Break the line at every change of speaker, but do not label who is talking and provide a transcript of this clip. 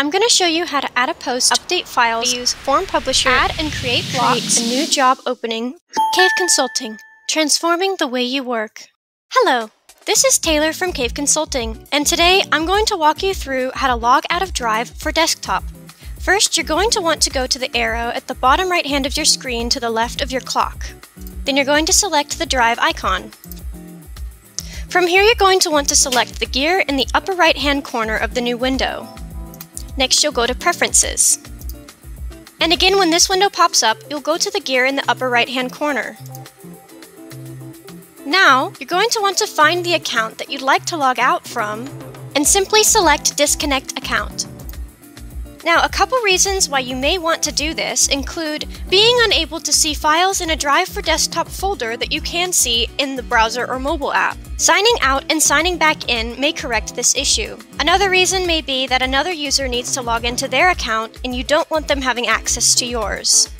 I'm going to show you how to add a post, update files, use Form Publisher, add and create blocks, create a new job opening. Cave Consulting, transforming the way you work. Hello, this is Taylor from Cave Consulting, and today I'm going to walk you through how to log out of Drive for desktop. First, you're going to want to go to the arrow at the bottom right hand of your screen to the left of your clock. Then you're going to select the Drive icon. From here, you're going to want to select the gear in the upper right hand corner of the new window. Next, you'll go to Preferences. And again, when this window pops up, you'll go to the gear in the upper right-hand corner. Now, you're going to want to find the account that you'd like to log out from, and simply select Disconnect Account. Now, a couple reasons why you may want to do this include being unable to see files in a Drive for Desktop folder that you can see in the browser or mobile app. Signing out and signing back in may correct this issue. Another reason may be that another user needs to log into their account and you don't want them having access to yours.